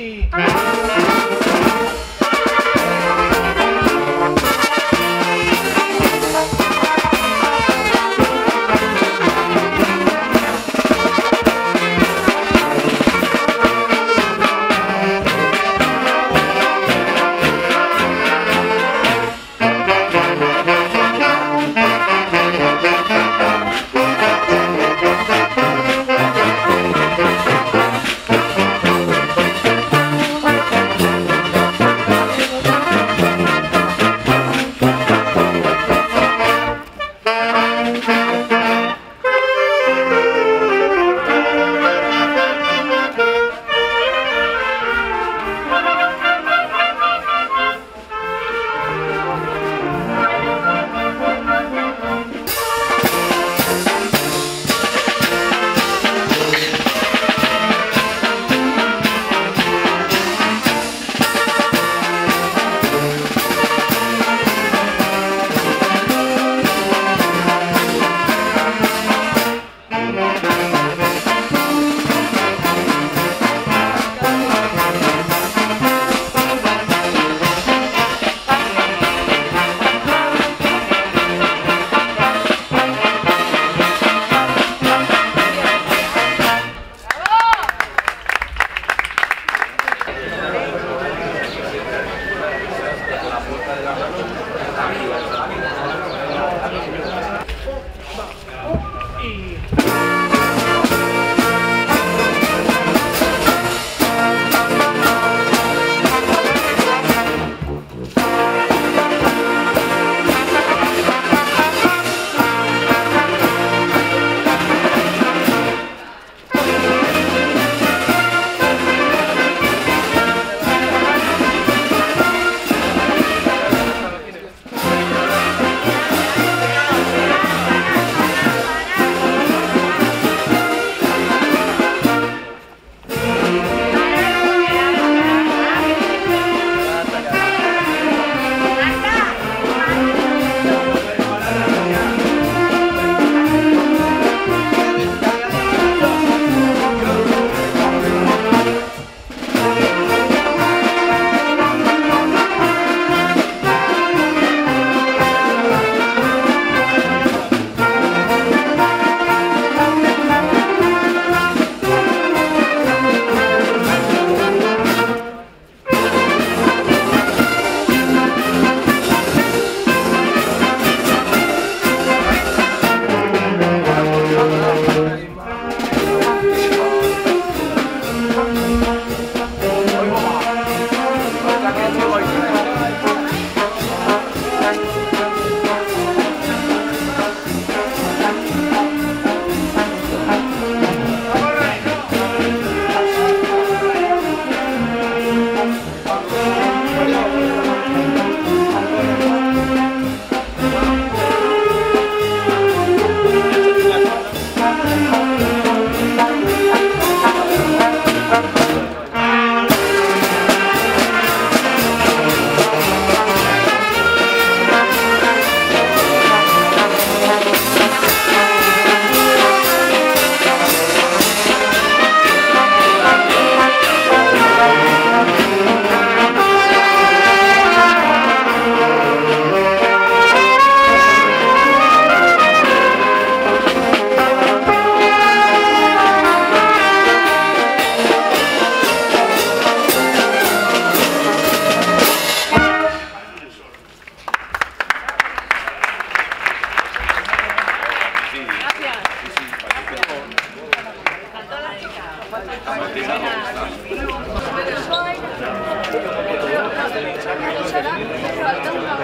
Hey! Falta una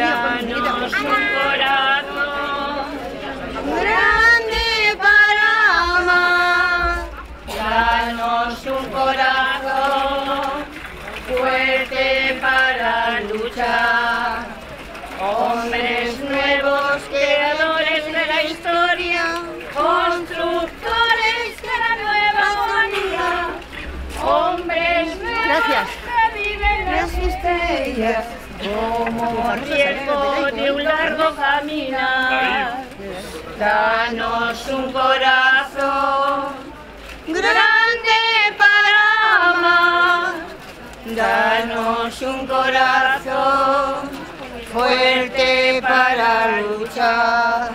Danos un corazón grande para amar. Danos un corazón fuerte para luchar. Hombres nuevos, creadores de la historia, constructores de la nueva humanidad. Hombres nuevos Gracias. que viven las estrellas. Como riesgo de un largo caminar, danos un corazón grande para amar. Danos un corazón fuerte para luchar.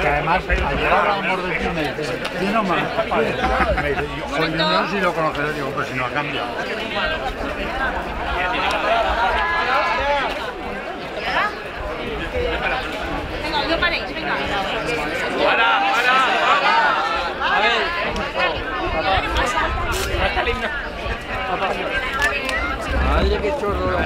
Que además, al llegar yo no más. Yo, yo no si lo conoceré, digo, pues si no ha cambiado. Venga, no paréis, venga. Madre, qué chorro.